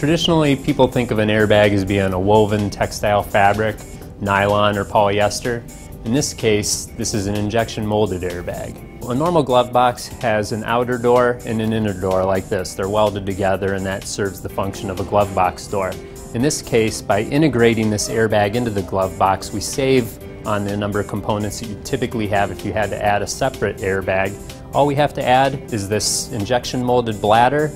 Traditionally, people think of an airbag as being a woven textile fabric, nylon or polyester. In this case, this is an injection molded airbag. A normal glove box has an outer door and an inner door like this. They're welded together and that serves the function of a glove box door. In this case, by integrating this airbag into the glove box, we save on the number of components that you typically have if you had to add a separate airbag. All we have to add is this injection molded bladder,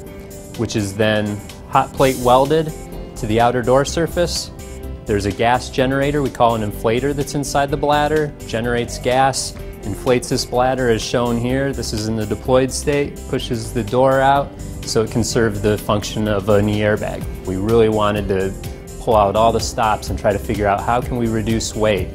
which is then hot plate welded to the outer door surface. There's a gas generator, we call an inflator, that's inside the bladder, generates gas, inflates this bladder as shown here. This is in the deployed state, pushes the door out so it can serve the function of a knee airbag. We really wanted to pull out all the stops and try to figure out how can we reduce weight.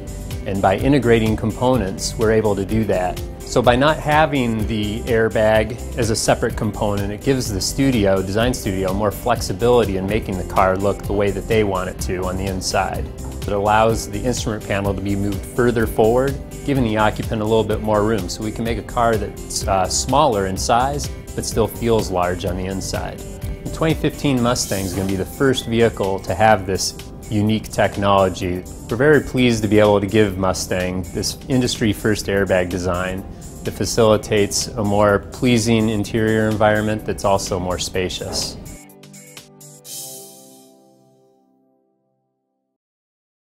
And by integrating components, we're able to do that. So by not having the airbag as a separate component, it gives the studio, design studio, more flexibility in making the car look the way that they want it to on the inside. It allows the instrument panel to be moved further forward, giving the occupant a little bit more room. So we can make a car that's uh, smaller in size, but still feels large on the inside. The 2015 Mustang is going to be the first vehicle to have this unique technology. We're very pleased to be able to give Mustang this industry first airbag design that facilitates a more pleasing interior environment that's also more spacious.